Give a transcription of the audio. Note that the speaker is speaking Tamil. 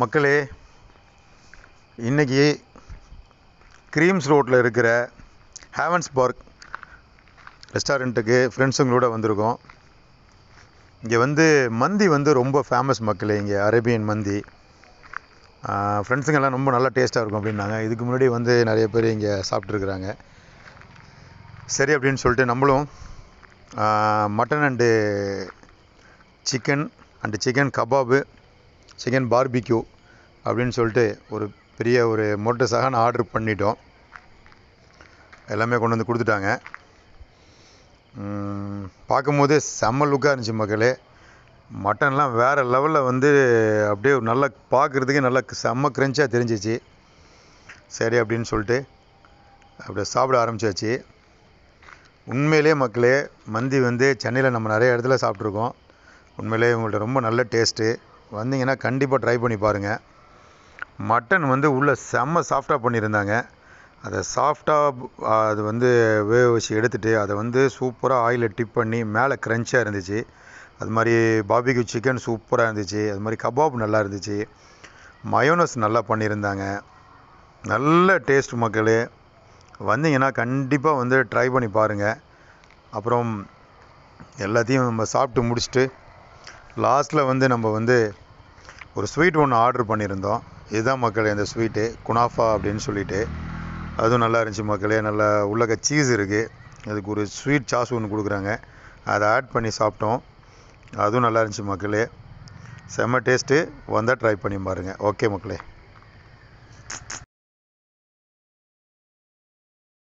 மக்களே இன்றைக்கி க்ரீம்ஸ் ரோட்டில் இருக்கிற ஹேவன்ஸ் பார்க் ரெஸ்டாரண்ட்டுக்கு ஃப்ரெண்ட்ஸுங்களோட வந்திருக்கோம். இங்கே வந்து மந்தி வந்து ரொம்ப ஃபேமஸ் மக்களே இங்கே அரேபியன் மந்தி. ஃப்ரெண்ட்ஸுங்கெல்லாம் ரொம்ப நல்லா டேஸ்ட்டாக இருக்கும் அப்படின்னாங்க. இதுக்கு முன்னாடி வந்து நிறைய பேர் இங்கே சாப்பிட்ருக்குறாங்க சரி அப்படின்னு சொல்லிட்டு நம்மளும் mutton and chicken and chicken kebab chicken barbecue அப்படின்னு சொல்லிட்டு ஒரு பெரிய ஒரு மொட்டை சகான் ஆர்டர் பண்ணிட்டோம். எல்லாமே கொண்டு வந்து கொடுத்துட்டாங்க. பார்க்கும்போதே செம்ம லுக்காக இருந்துச்சு மக்களே. மட்டன்லாம் வேறு லெவலில் வந்து அப்படியே நல்லா பார்க்குறதுக்கே நல்லா செம்ம க்ரன்ச்சாக தெரிஞ்சிச்சு. சரி அப்படின்னு சொல்லிட்டு அப்படியே சாப்பிட ஆரம்பிச்சாச்சு. உண்மையிலே மக்களே மந்தி வந்து சென்னையில் நம்ம நிறைய இடத்துல சாப்பிட்ருக்கோம் உண்மையிலே உங்கள்கிட்ட ரொம்ப நல்ல டேஸ்ட்டு வந்தீங்கன்னா கண்டிப்பாக ட்ரை பண்ணி பாருங்கள் மட்டன் வந்து உள்ளே செம்ம சாஃப்டாக பண்ணியிருந்தாங்க. அதை சாஃப்டாக அது வந்து வேக வச்சு எடுத்துகிட்டு அதை வந்து சூப்பராக ஆயிலில் டிப் பண்ணி மேலே க்ரன்ச்சாக இருந்துச்சு. அது மாதிரி பாபிக்யூ சிக்கன் சூப்பராக இருந்துச்சு. அது மாதிரி கபாப் நல்லா இருந்துச்சு. மயோனஸ் நல்லா பண்ணியிருந்தாங்க. நல்ல டேஸ்ட் மக்களே. வந்தீங்கன்னா கண்டிப்பாக வந்து ட்ரை பண்ணி பாருங்கள் அப்புறம் எல்லாத்தையும் நம்ம சாப்பிட்டு முடிச்சுட்டு லாஸ்ட்டில் வந்து நம்ம வந்து ஒரு ஸ்வீட் ஒன்று ஆர்டர் பண்ணியிருந்தோம். இதுதான் மக்களே இந்த ஸ்வீட்டு குனாஃபா அப்படின்னு சொல்லிட்டு. அதுவும் நல்லா இருந்துச்சு மக்களே. நல்லா உள்ளக சீஸ் இருக்குது அதுக்கு ஒரு ஸ்வீட் சாஸ் ஒன்று கொடுக்குறாங்க. அதை ஆட் பண்ணி சாப்பிட்டோம். அதுவும் நல்லா இருந்துச்சு மக்களே. செம்ம டேஸ்ட்டு வந்தால் ட்ரை பண்ணி பாருங்கள் ஓகே மக்களே.